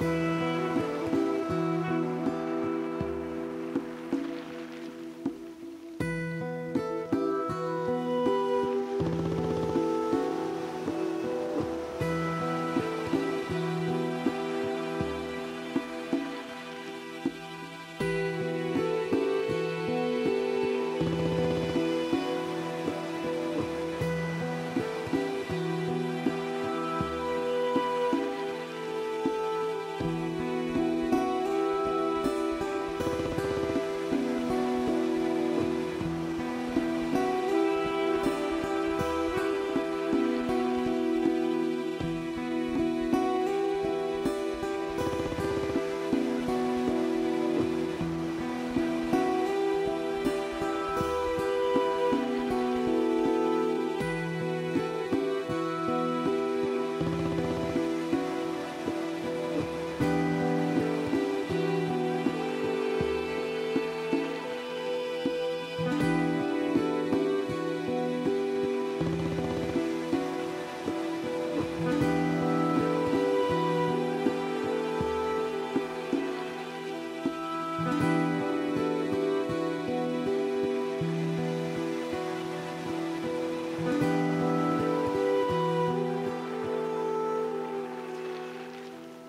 Música